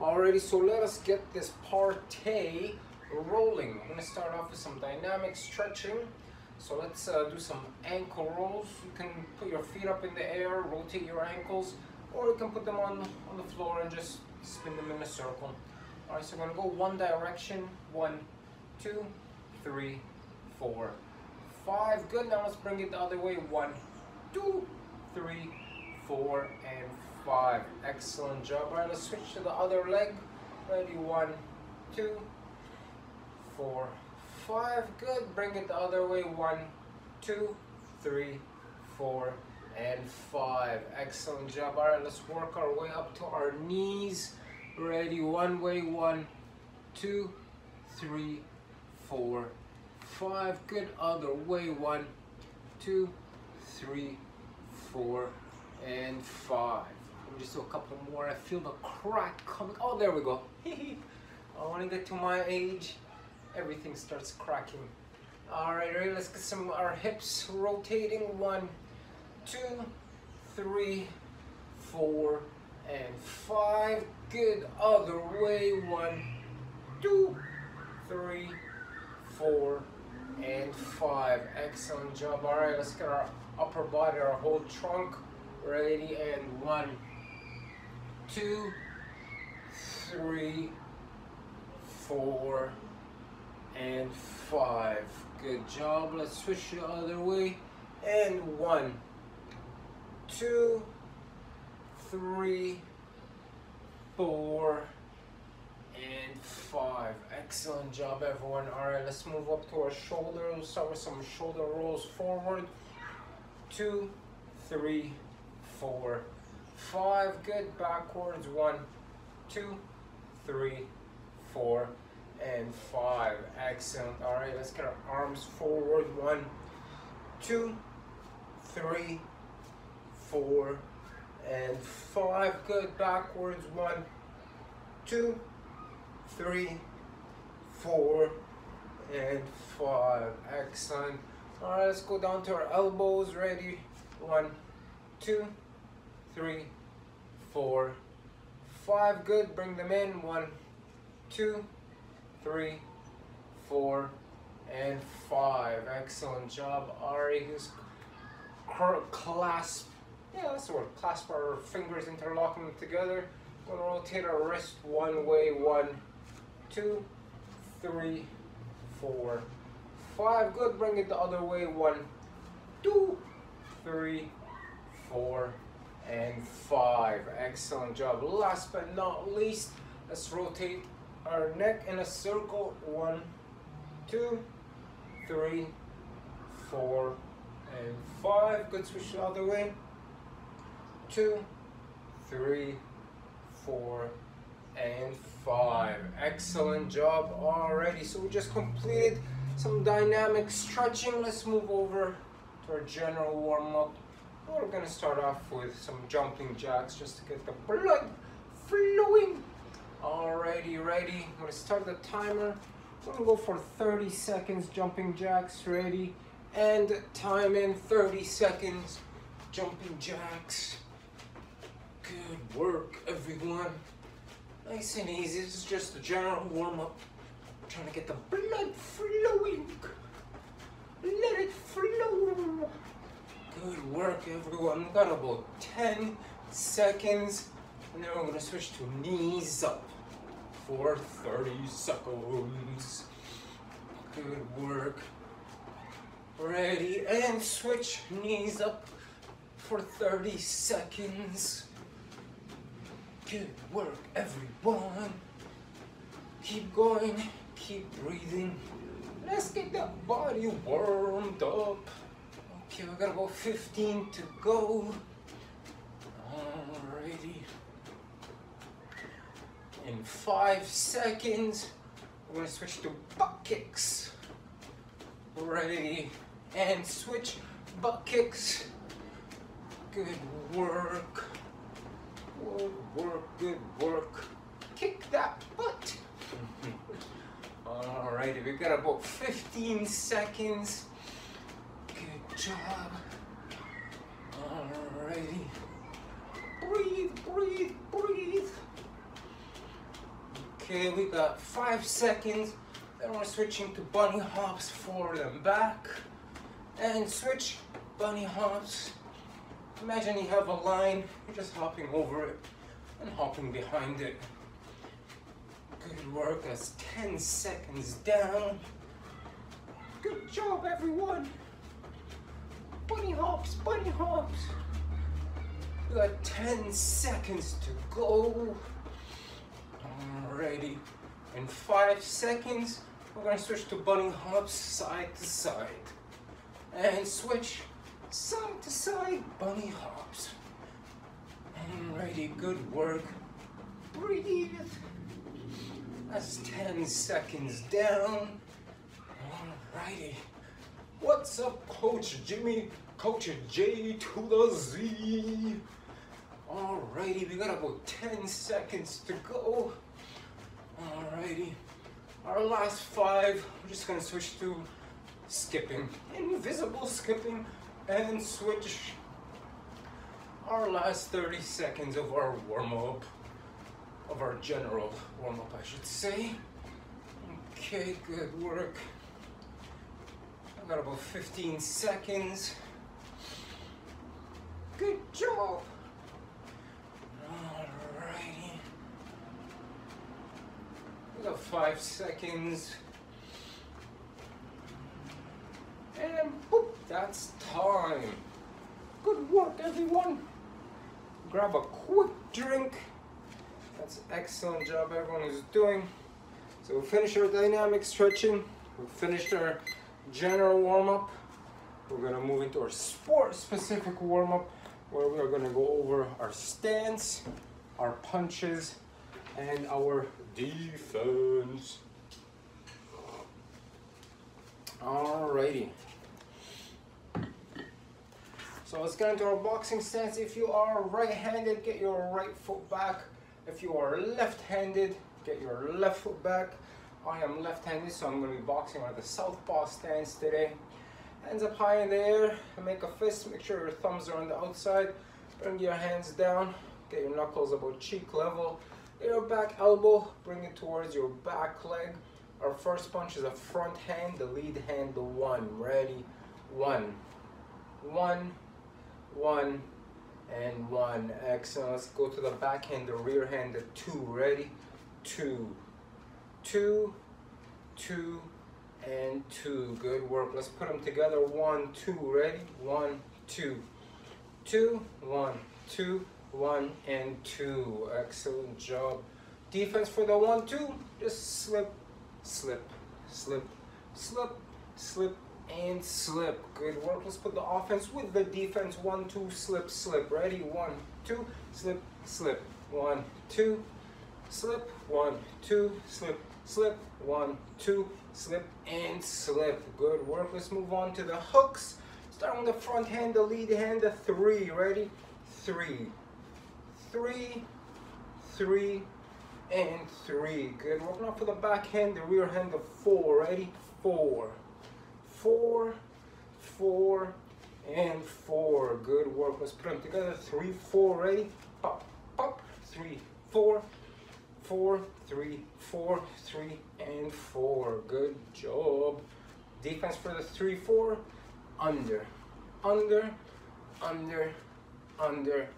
Alrighty, so let us get this partay rolling. I'm gonna start off with some dynamic stretching. So let's uh, do some ankle rolls. You can put your feet up in the air, rotate your ankles, or you can put them on, on the floor and just spin them in a circle. Alright, so we're gonna go one direction. One, two, three, four, five. Good, now let's bring it the other way. One, two, three, four, and five. Excellent job. All right, let's switch to the other leg. Ready, one, two, four, five. Good. Bring it the other way. One, two, three, four, and five. Excellent job. All right, let's work our way up to our knees. Ready, one way. One, two, three, four, five. Good. Other way. One, two, three, four, and five. Just do a couple more. I feel the crack coming. Oh, there we go. Oh, I want to get to my age. Everything starts cracking. All right, ready? Let's get some our hips rotating. One, two, three, four, and five. Good. Other way. One, two, three, four, and five. Excellent job. All right, let's get our upper body, our whole trunk ready. And one, two, three, four, and five. Good job. Let's switch the other way. And one, two, three, four, and five. Excellent job, everyone. All right, let's move up to our shoulders. Start with some shoulder rolls forward. Two, three, four, five. Good. Backwards. One, two, three, four, and five. Excellent. All right, let's get our arms forward. One, two, three, four, and five. Good. Backwards. One, two, three, four, and five. Excellent. All right, let's go down to our elbows. Ready? One, two, three, four, five. Good. Bring them in. One, two, three, four, and five. Excellent job. Ari, clasp. Yeah, that's the word. Clasp our fingers, interlocking them together. We'll rotate our wrist one way. One, two, three, four, five. Good. Bring it the other way. One, two, three, four, and five. Excellent job. Last but not least, let's rotate our neck in a circle. One, two, three, four, and five. Good. Switch the other way. Two, three, four, and five. Excellent job already. So we just completed some dynamic stretching. Let's move over to our general warm-up. We're gonna start off with some jumping jacks just to get the blood flowing. Alrighty, ready. I'm gonna start the timer. We're gonna go for 30 seconds jumping jacks, ready. And time in 30 seconds jumping jacks. Good work, everyone. Nice and easy. This is just a general warm-up. Trying to get the blood flowing. Let it flow. Good work, We've got about 10 seconds. And then we're gonna switch to knees up for 30 seconds. Good work. Ready, and switch knees up for 30 seconds. Good work, everyone. Keep going, keep breathing. Let's get that body warmed up. Okay, we've got about 15 to go. Alrighty. In five seconds, we're gonna switch to butt kicks. Ready, and switch butt kicks. Good work. Good work, good work. Kick that butt. Mm-hmm. Alrighty, we've got about 15 seconds. Job. Alrighty. Breathe, breathe, breathe. Okay, we got five seconds. Then we're switching to bunny hops forward and back. And switch bunny hops. Imagine you have a line, you're just hopping over it and hopping behind it. Good work, that's 10 seconds down. Good job, everyone. Bunny hops, bunny hops. We got 10 seconds to go. Alrighty. In five seconds, we're gonna switch to bunny hops side to side. And switch side to side bunny hops. Alrighty, good work. Breathe. That's 10 seconds down. Alrighty. What's up, Coach Jimmy? Coach J to the Z. Alrighty, we got about 10 seconds to go. Alrighty. Our last five, we're just gonna switch to skipping. Invisible skipping and switch our last 30 seconds of our warm-up, of our general warm-up I should say. Okay, good work. Got about 15 seconds. Good job. Alrighty. We got five seconds. And boop, that's time. Good work, everyone. Grab a quick drink. That's excellent job everyone is doing. So we finished our dynamic stretching. We finished our general warm-up. We're gonna move into our sport-specific warm-up where we are gonna go over our stance, our punches, and our defense. Alrighty. So let's get into our boxing stance. If you are right-handed, get your right foot back. If you are left-handed, get your left foot back. I am left-handed, so I'm going to be boxing on the southpaw stance today. Hands up high in the air, make a fist. Make sure your thumbs are on the outside. Bring your hands down. Get your knuckles about cheek level. Get your back elbow, bring it towards your back leg. Our first punch is a front hand, the lead hand, the one. Ready? One. One one, and one. Excellent. Let's go to the back hand, the rear hand, the two. Ready? Two, two, two, and two. Good work. Let's put them together. One, two. Ready? One, two, two, one, two, one, and two. Excellent job. Defense for the one, two. Just slip, slip, slip, slip, slip, and slip. Good work. Let's put the offense with the defense. One, two, slip, slip. Ready? One, two, slip, slip. One, two, slip. One, two, slip, slip. One, two, slip, and slip. Good work. Let's move on to the hooks. Start with the front hand, the lead hand, the three. Ready? Three, three, three, and three. Good. Work now for the back hand, the rear hand, the four. Ready? Four four, four, and four. Good work. Let's put them together. Three, four, ready? Pop, pop. Three, four, four, three, four, three, and four. Good job. Defense for the three, four. Under, under, under, under,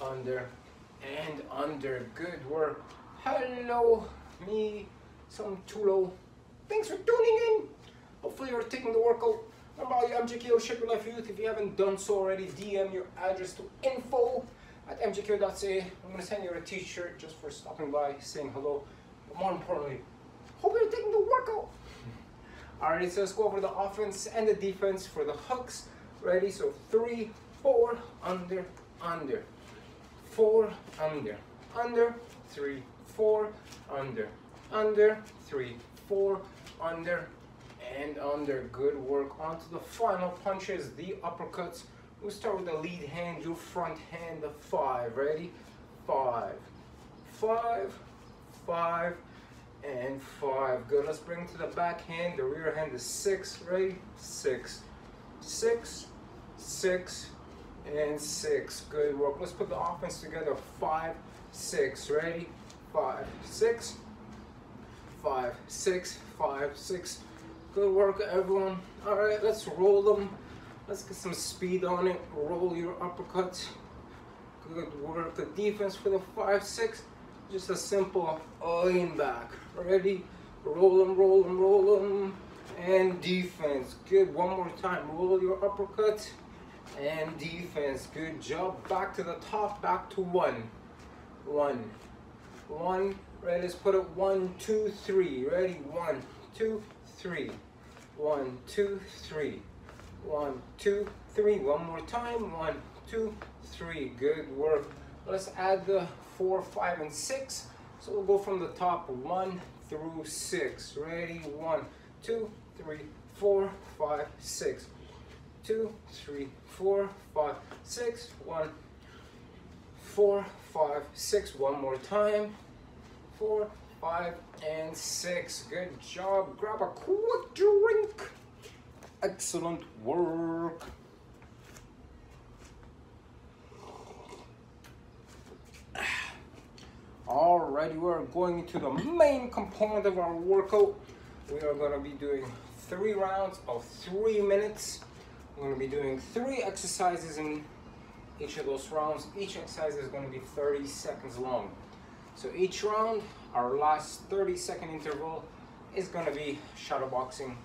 under, and under. Good work. Hello, me, some Tulo. Thanks for tuning in. Hopefully you're taking the workout. Remember, I'm Shape Your Life Youth. If you haven't done so already, DM your address to info at mjko.ca. I'm gonna send you a t-shirt just for stopping by, saying hello. But more importantly, hope you're taking the workout. Alright, so let's go over the offense and the defense for the hooks. Ready? So three, four, under, under, four, under, under, three, four, under, under, three, four, under, and under. Good work. On to the final punches, the uppercuts. We'll start with the lead hand, your front hand, the five. Ready? Five, five, five, and five. Good. Let's bring to the back hand, the rear hand is six. Ready? Six, six, six, and six. Good work. Let's put the offense together. Five, six. Ready? Five, six, five, six, five, six. Good work, everyone. All right, let's roll them. Let's get some speed on it. Roll your uppercuts. Good work. The defense for the five, six. Just a simple lean back. Ready? Roll them, roll them, roll them. And defense. Good. One more time. Roll your uppercuts. And defense. Good job. Back to the top. Back to one. One. One. Ready? Let's put it one, two, three. Ready? One, two, three. One, two, three. One, two, three. One more time. One, two, three. Good work. Let's add the four, five, and six. So we'll go from the top one through six. Ready? One, two, three, four, five, six. Two, three, four, five, six. One, four, five, six. One more time. Four, five, and six. Good job. Grab a quick drink. Excellent work. Alrighty, we're going into the main component of our workout. We are going to be doing three rounds of three minutes. We're going to be doing three exercises in each of those rounds. Each exercise is going to be 30 seconds long. So each round, our last 30 second interval is going to be shadow boxing.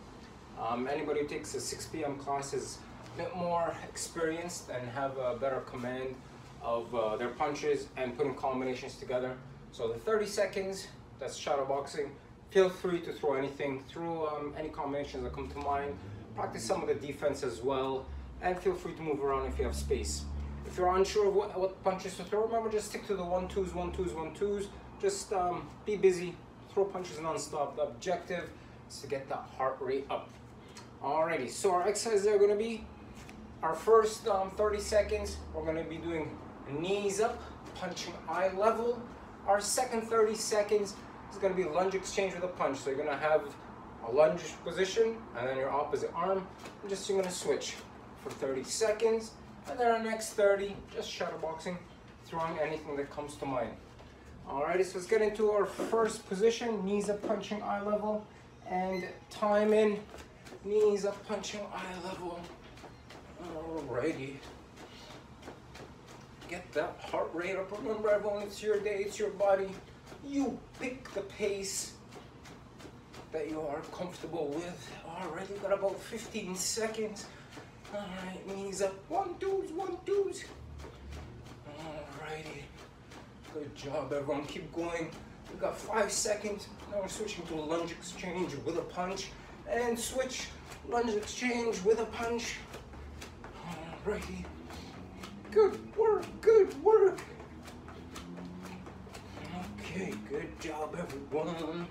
Um, anybody who takes a 6 p.m. class is a bit more experienced and have a better command of uh, their punches and putting combinations together. So the 30 seconds, that's shadow boxing. Feel free to throw anything, through, um, any combinations that come to mind. Practice some of the defense as well, and feel free to move around if you have space. If you're unsure of what, what punches to throw, remember just stick to the one twos, one twos, one twos. Just um, be busy, throw punches non-stop. The objective is to get that heart rate up. Alrighty, so our exercises are gonna be, our first um, 30 seconds, we're gonna be doing knees up, punching eye level, our second 30 seconds is going to be lunge exchange with a punch. So you're going to have a lunge position and then your opposite arm. And just you're going to switch for 30 seconds. And then our next 30, just shadow boxing, throwing anything that comes to mind. Alrighty, so let's get into our first position. Knees up punching eye level. And time in, knees up punching eye level. Alrighty get that heart rate up. Remember, everyone, it's your day, it's your body. You pick the pace that you are comfortable with. Alright, you got about 15 seconds. Alright, knees up. One, twos, one, twos. Alrighty. Good job, everyone. Keep going. We got five seconds. Now we're switching to a lunge exchange with a punch. And switch lunge exchange with a punch. Alrighty. Good work, good work. Okay, good job, everyone.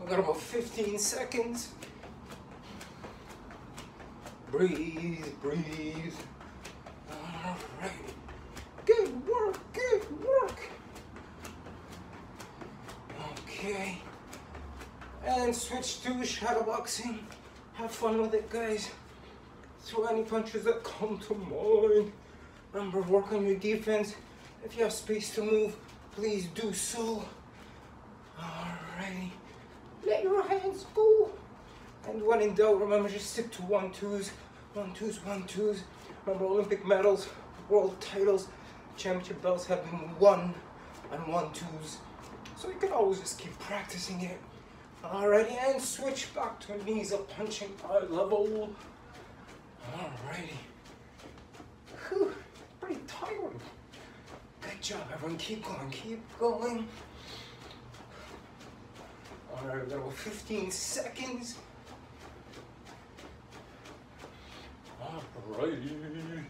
We got about 15 seconds. Breathe, breathe. All right. Good work, good work. Okay. And switch to shadow boxing. Have fun with it, guys throw any punches that come to mind. Remember, work on your defense. If you have space to move, please do so. Alrighty. Let your hands go. And when in doubt, remember, just stick to one twos, one twos, one twos. Remember, Olympic medals, world titles, championship belts have been won on one twos. So you can always just keep practicing it. Alrighty, and switch back to knees up punching eye level. Alrighty. Whew, pretty tired. Good job, everyone. Keep going, keep going. Alright, about 15 seconds. Alrighty.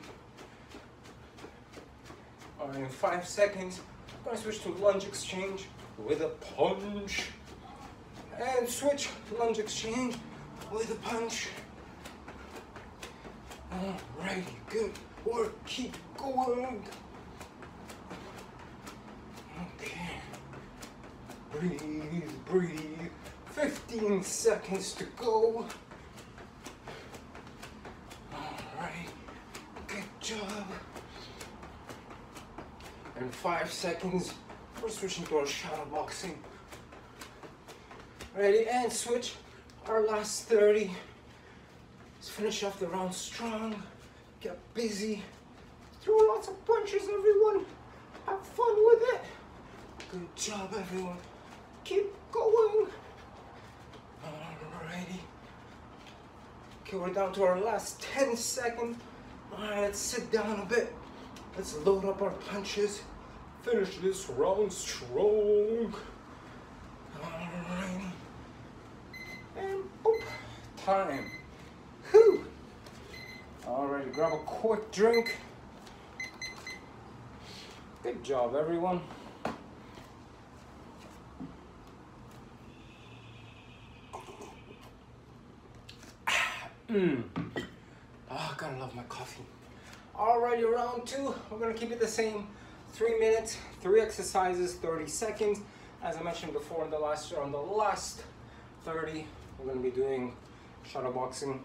Alright, in five seconds, I'm gonna switch to lunge exchange with a punch. And switch lunge exchange with a punch. Alrighty, good work. Keep going. Okay. Breathe, breathe. 15 seconds to go. Alright. Good job. And five seconds. We're switching to our shadow boxing Ready and switch. Our last 30. Let's finish off the round strong. Get busy. Throw lots of punches, everyone. Have fun with it. Good job, everyone. Keep going. Alrighty. Okay, we're down to our last 10 seconds. Alright, let's sit down a bit. Let's load up our punches. Finish this round strong. Alrighty. Time. Whew. Alrighty, grab a quick drink. Good job, everyone. Mmm. Oh, gotta love my coffee. Alrighty, round two. We're gonna keep it the same. Three minutes, three exercises, 30 seconds. As I mentioned before in the last on the last 30, we're gonna be doing shadow boxing.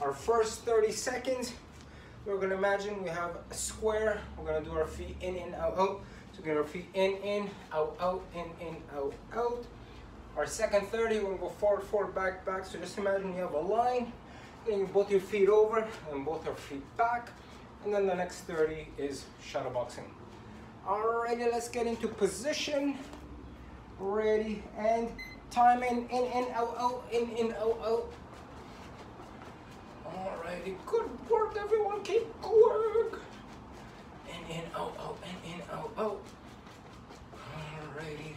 Our first 30 seconds, we're gonna imagine we have a square. We're gonna do our feet in, in, out, out. So get our feet in, in, out, out, in, in, out, out. Our second 30, we're gonna go forward, forward, back, back. So just imagine you have a line, getting both your feet over and both our feet back. And then the next 30 is shadow boxing. Alrighty, let's get into position. Ready and time in, in, in, out, out, in, in, out, out. Good work everyone, keep going. In, in, out, oh, out, oh, in, in, out, oh, out. Alrighty.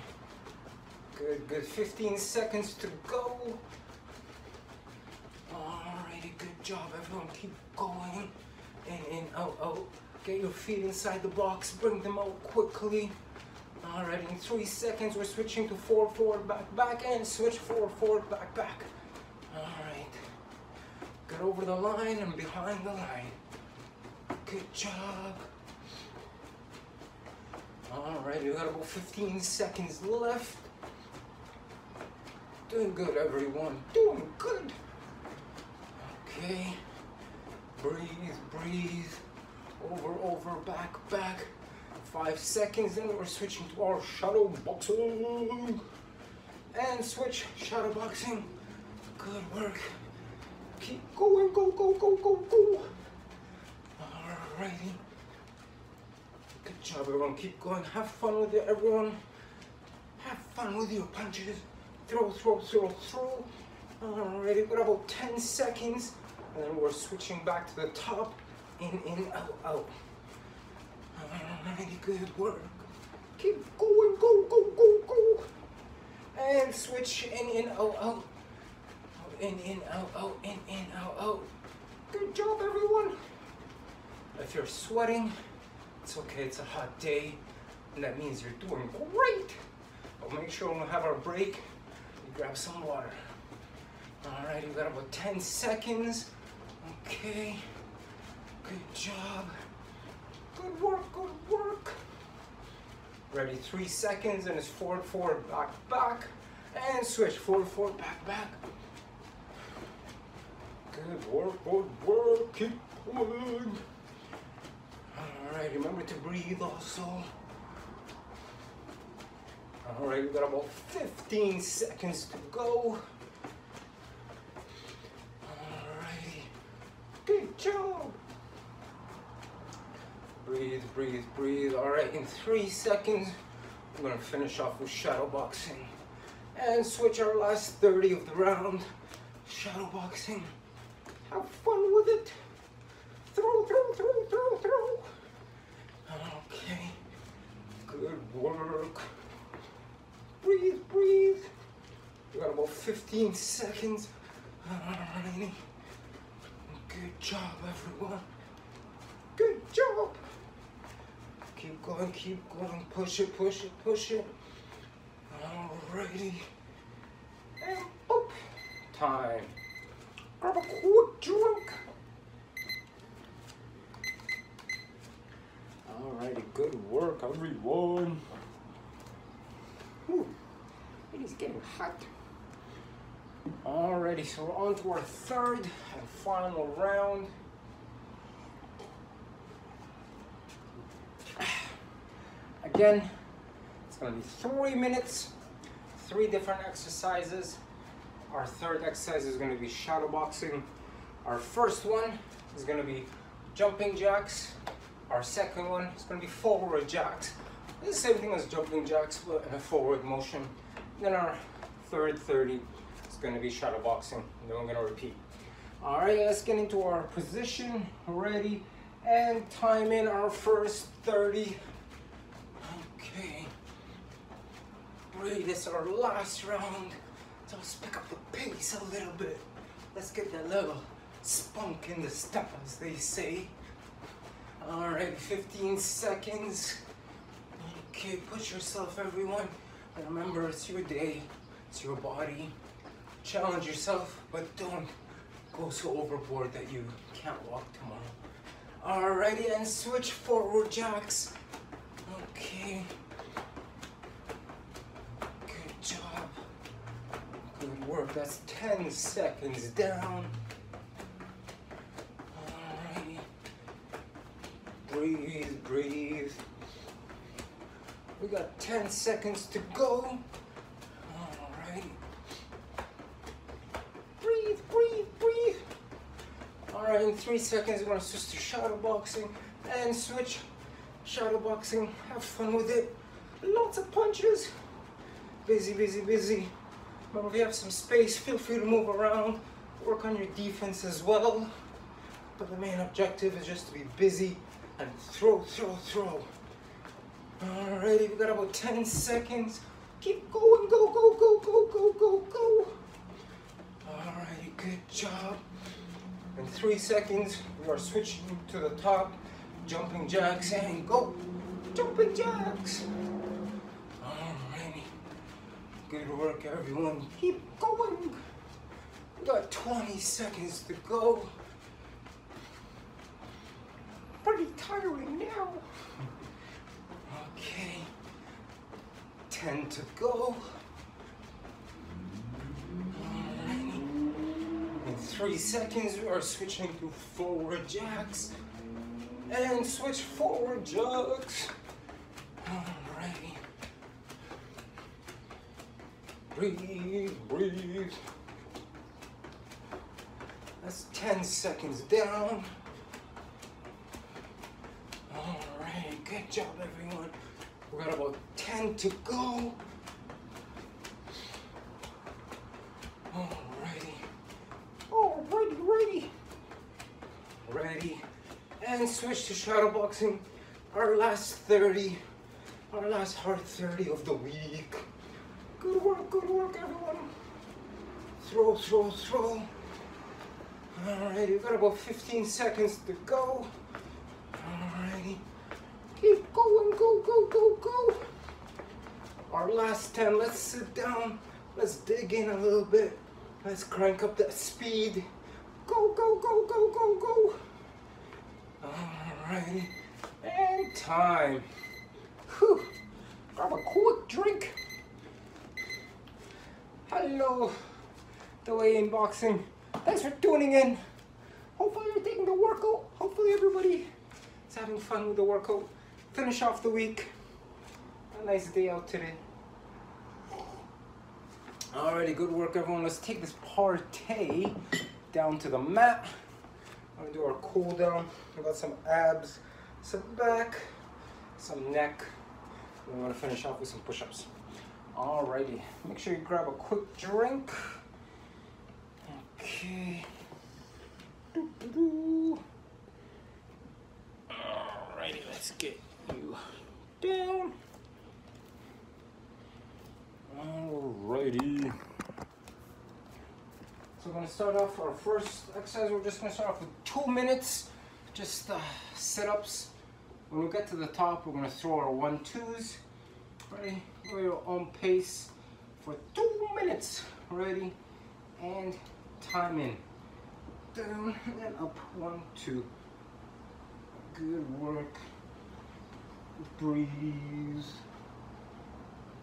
Good, good, 15 seconds to go. Alrighty, good job everyone, keep going. In, in, out, out. Get your feet inside the box, bring them out quickly. Alright, in three seconds, we're switching to forward, forward, back, back, and switch forward, forward, back, back. Get over the line and behind the line. Good job. Alright, we got about 15 seconds left. Doing good, everyone. Doing good. Okay. Breathe, breathe. Over, over, back, back. Five seconds, then we're switching to our shadow boxing. And switch, shadow boxing. Good work. Keep going, go, go, go, go, go. Alrighty. Good job, everyone. Keep going. Have fun with it, everyone. Have fun with your punches. Throw, throw, throw, throw. Alrighty, got about 10 seconds. And then we're switching back to the top. In, in, out, out. Alrighty, good work. Keep going, go, go, go, go. And switch in, in, out, out. In, in, out, out, in, in, out, out. Good job, everyone. If you're sweating, it's okay, it's a hot day. And that means you're doing great. But make sure when we have our break, you grab some water. Alright, we got about 10 seconds. Okay. Good job. Good work, good work. Ready, three seconds, and it's forward, forward, back, back. And switch, forward, forward, back, back. Good work, good work, keep going. All right, remember to breathe also. All right, we've got about 15 seconds to go. All righty, good job. Breathe, breathe, breathe. All right, in three seconds, we're gonna finish off with shadow boxing and switch our last 30 of the round. Shadow boxing. Have fun with it. Throw, throw, throw, throw, throw. Okay. Good work. Breathe, breathe. We got about 15 seconds. Alrighty. Good job, everyone. Good job. Keep going, keep going. Push it, push it, push it. Alrighty. And boop. Time. A quick drink. Alrighty, good work, everyone. Whew. It is getting hot. Alrighty, so we're on to our third and final round. Again, it's gonna be three minutes, three different exercises. Our third exercise is gonna be shadow boxing. Our first one is gonna be jumping jacks. Our second one is gonna be forward jacks. The same thing as jumping jacks, but in a forward motion. Then our third 30 is gonna be shadow boxing. And then we're gonna repeat. All right, let's get into our position, ready, and time in our first 30. Okay. Breathe, this is our last round. Let's pick up the pace a little bit. Let's get that little spunk in the step, as they say. All right, 15 seconds. Okay, push yourself, everyone. Remember, it's your day, it's your body. Challenge yourself, but don't go so overboard that you can't walk tomorrow. Alrighty, and switch forward jacks. Okay. Good job. Good work. That's 10 seconds down. Alrighty. Breathe, breathe. We got 10 seconds to go. Alrighty. Breathe, breathe, breathe. Alright, in three seconds, we're gonna switch to shadow boxing and switch shadow boxing. Have fun with it. Lots of punches. Busy, busy, busy. If you have some space, feel free to move around. Work on your defense as well. But the main objective is just to be busy and throw, throw, throw. Alrighty, we got about 10 seconds. Keep going, go, go, go, go, go, go, go. Alrighty, good job. In three seconds, we are switching to the top, jumping jacks, and go. Jumping jacks. Good work, everyone. Keep going. We got 20 seconds to go. Pretty tiring now. Okay. 10 to go. In three seconds, we are switching to forward jacks. And switch forward jacks. Alrighty. Breathe, breathe. That's 10 seconds down. Alright, good job everyone. We got about 10 to go. Alrighty. Alrighty, ready. Ready. And switch to shadow boxing. Our last 30. Our last hard 30 of the week. Good work, good work everyone. Throw, throw, throw. Alright, we've got about 15 seconds to go. Alrighty. Keep going, go, go, go, go. Our last 10, let's sit down. Let's dig in a little bit. Let's crank up that speed. Go, go, go, go, go, go. Alrighty. And time. Whew. Grab a quick drink. Hello, the way in boxing. Thanks for tuning in. Hopefully you're taking the workout. Hopefully everybody is having fun with the workout. Finish off the week. A nice day out today. Alrighty, good work everyone. Let's take this partay down to the mat. I'm gonna do our cool down. We got some abs, some back, some neck. We want to finish off with some push-ups. Alrighty, make sure you grab a quick drink. Okay. Alrighty, let's get you down. Alrighty. So we're gonna start off our first exercise. We're just gonna start off with two minutes, just uh, sit-ups. When we get to the top, we're gonna throw our one twos. Ready? Your own pace for two minutes. Ready? And time in. Down and up. One, two. Good work. Breathe.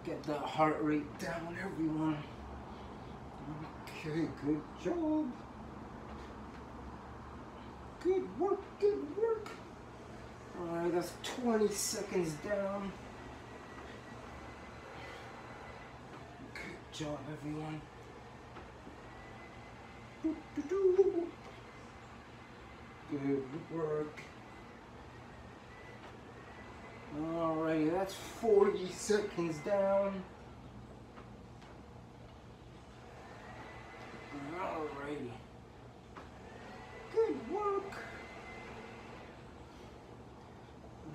Get that heart rate down, everyone. Okay, good job. Good work, good work. All right, that's 20 seconds down. Good job, everyone. Good work. Alrighty, that's 40 seconds down. Alrighty. Good work.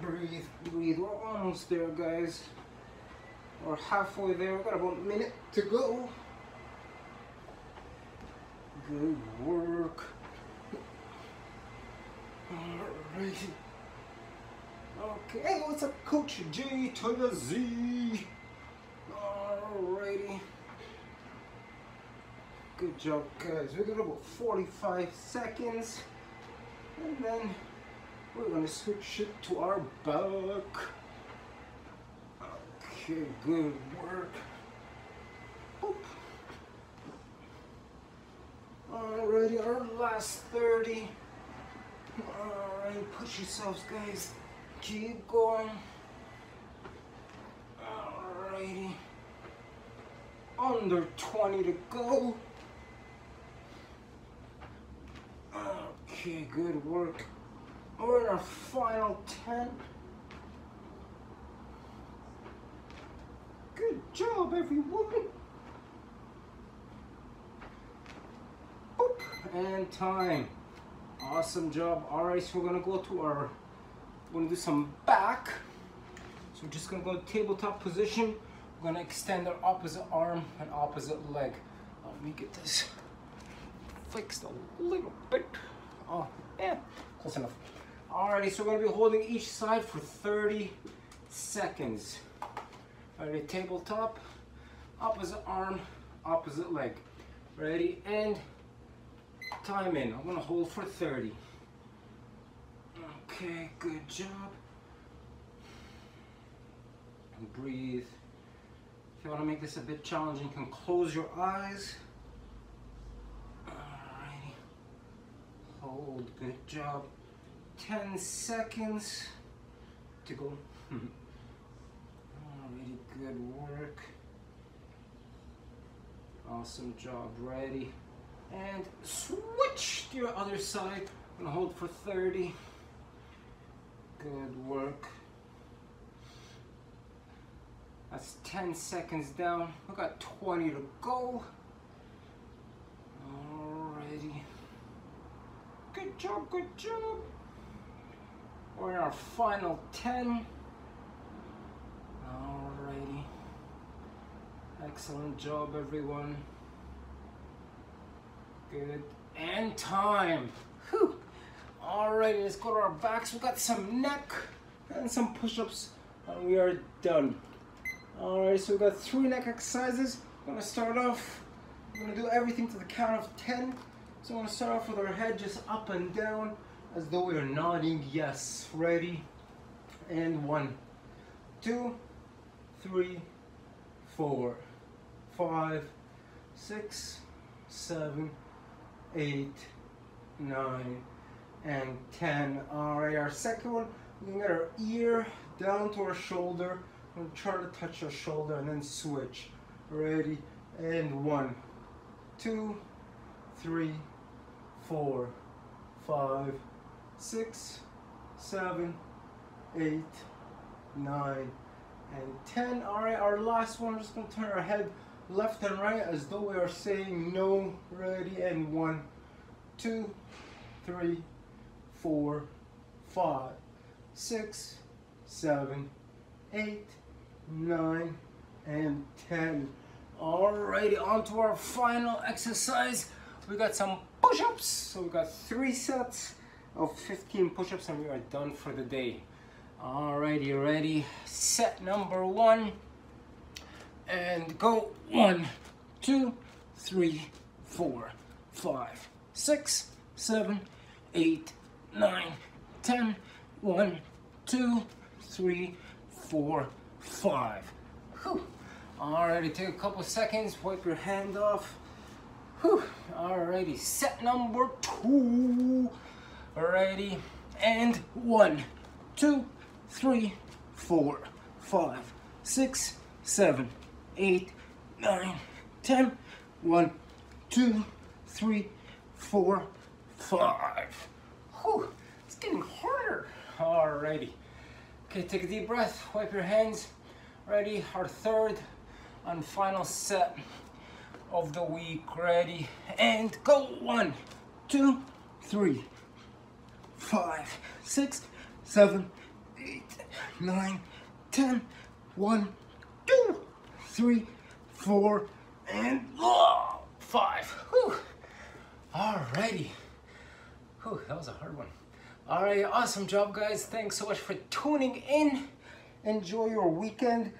Breathe, breathe. We're almost there, guys. We're halfway there. We've got about a minute to go. Good work. Alrighty. Okay, what's up, Coach J to the Z? Alrighty. Good job, guys. We got about 45 seconds. And then we're gonna switch it to our back. Okay, good work. Boop. Alrighty, our last 30. Alright, push yourselves, guys. Keep going. Alrighty. Under 20 to go. Okay, good work. We're in our final 10. Good job, everyone. Boop. And time. Awesome job. All right, so we're gonna go to our, we're gonna do some back. So we're just gonna go to tabletop position. We're gonna extend our opposite arm and opposite leg. Let me get this fixed a little bit. Oh, yeah, close enough. Alrighty, so we're gonna be holding each side for 30 seconds. Alrighty, tabletop, opposite arm, opposite leg. Ready, and time in. I'm gonna hold for 30. Okay, good job. And breathe. If you wanna make this a bit challenging, you can close your eyes. Alrighty. Hold, good job. 10 seconds to go. Good work. Awesome job, ready. And switch to your other side. Gonna hold for 30. Good work. That's 10 seconds down. We got 20 to go. Alrighty. Good job, good job. We're in our final 10. Alrighty. Excellent job, everyone. Good. And time. Whew. Alrighty, let's go to our backs. We got some neck and some push-ups, and we are done. Alright, so we got three neck exercises. I'm gonna start off. We're gonna do everything to the count of 10. So I'm gonna start off with our head just up and down as though we are nodding yes. Ready? And one, two, three, four, five, six, seven, eight, nine, and 10. All right, our second one, we're gonna get our ear down to our shoulder. I'm gonna try to touch our shoulder and then switch. Ready? And one, two, three, four, five, six, seven, eight, nine, and 10. All right, our last one, we're just gonna turn our head left and right as though we are saying no. Ready? And one, two, three, four, five, six, seven, eight, nine, and 10. Alrighty, on to our final exercise. We got some push-ups. So we got three sets of 15 push-ups and we are done for the day. Alrighty, ready? Set number one. And go one, two, three, four, five, six, seven, eight, nine, ten. One, two, three, four, five. Whew. Alrighty, take a couple seconds, wipe your hand off. Whew. Alrighty, set number two. Alrighty, and one, two, three, four, five, six, seven, eight, nine, ten. One, two, three, four, five. Whew, it's getting harder. Alrighty. Okay, take a deep breath, wipe your hands. Ready, our third and final set of the week. Ready, and go. One, two, three, five, six, seven, eight, nine, ten. One, three, four, and oh, five. Whew. Alrighty. Whew, that was a hard one. Alright, awesome job guys. Thanks so much for tuning in. Enjoy your weekend.